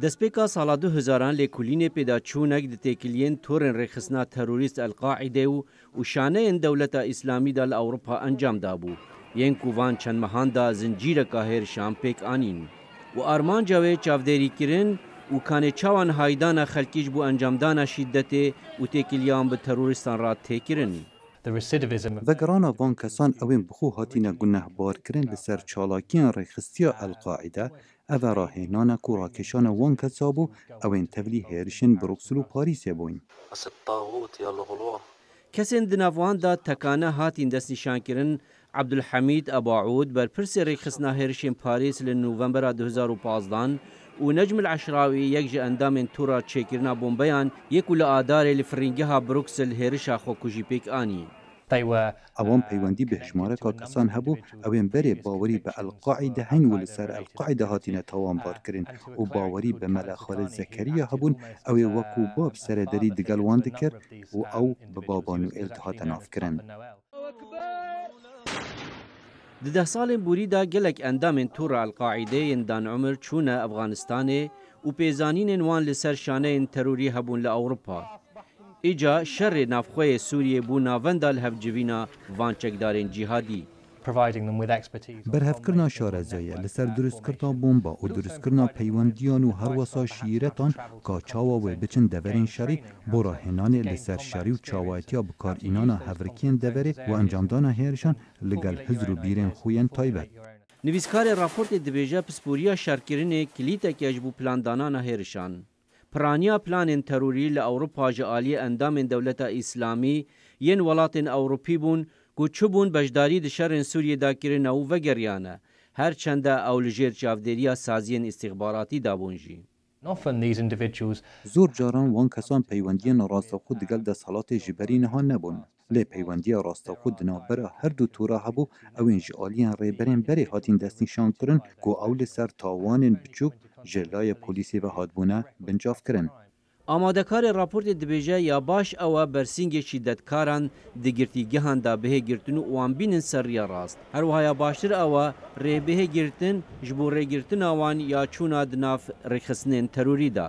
دسپیکا سالا 2000 لی کولینې پیدا چونک د تکلین تورن رخصنا تروریست القاعده او شانه ان دولت اسلامی د اروپا انجام دابو ین کووان چن مهان دا زنجیر قاهر شام پیک آنین و آرمان جاوی چاودری کرن او کانه چاوان هایدان خلکیج بو انجامدان شدت او تکلیان به تروریستان را تکرن دەگەڕانە بۆن کەسان ئەوێن بخۆ هاتیە گونەهبارکردن لەسەر چالاکیان ڕێکخستیا ئەلقاعدا ئەڤە ڕاهێنانە و ڕاکێشانە وان کەسا بوو ئەوێن تەبلی هێرشن بڕوکسل و پاریسێ بووین. کەسێن دناواندا تەکانە هاتین دەستنیشانکردن عبدولحەمید ئەباعود بەرپرسی ڕێکخستنا هێرشین پاریس لە نوڤمبرا 2015 و نەجم العشراوی یەکژە ئەندامێن تووڕ چێکردنا بۆمبەیان یەک و لە ئادارێ لە فرینگەها بروکسل هێرشا خۆکوژی پێک ئانی. ئەوەم پەیوەندی بە ژمارە کاکەسان هەبوو ئەوێن بەرێ باوەری بە ئەلقاعیدا هەین و لەسەر ئەلقاعدا هاتینە تاوانبارکردن و باوەری بە مەلاخۆرە زەکەریە هەبوون ئەوێ وەکو باب سەرەدەری دگەلوان دکرد و ئەو بە بابان و ئێرت هاتە نافکردن. ده سالên borîda gelek endamên tura القاعدeyên danعمر çûne Efxanistanê û pêzanînên wan li ser şaneyên terorî hebûn li Ewropa. ایجا شر نافخوی سوریه بو ناوندال هفجوینا وان چکدارین جهادی برهفکردنا شارزایه لسر درست کردنا بمبا و درست کردنا پیوندیان و هر وسا شیرتان کا چاوا و بچن دورین شری برا هنان لسر شری و چاوایتیا بکار اینانا هفرکین دوری و انجامدانا هیرشان لگل حزر و بیرین خوین تایبت نویسکار راپورت دبیجه پسپوریا شرکرین کلیتک یجبو پلاندانا هیرشان پرانیا پلانên terorî li Ewropa ji aliyê endamên dewleta Îslamî yên welatên Ewropî bûn ku çibûn beşdarî di şerên Sûriyê de kirine û vegeriyane, her çende ew li jêr çavdêriya saziyên îstixbaratî dabûn jî. زۆر جاران وان کەسان پەیوەندیە نەڕاستەخود دەگەل دەسەڵاتی ژبەری نەها نەبوون لێ پەیوەندیە ڕاستەخود دناوبەرە هەردوو توورا هەبوو ئەوێن ژی ئالیان ڕێبەرێن بەرێ هاتین دەستنیشانکردن کۆ ئەو لەسەر تاوانێن بچووک جلای پلیسی و هادبونه بنجاف کرن. ئامادەکاری راپۆرتی دەبێژە یا باش ئەوە بەرسنگێکی دەتکاران دەگرتیگەهاندا بەهێگرتن و ئەوانبینن سەرە ڕاست هەروەها باشتر ئەوە ڕێبهێگرتن ژ بۆ ڕێگرتن ئەوان یا چوونا دناف ڕێخستنێن تەروریدا.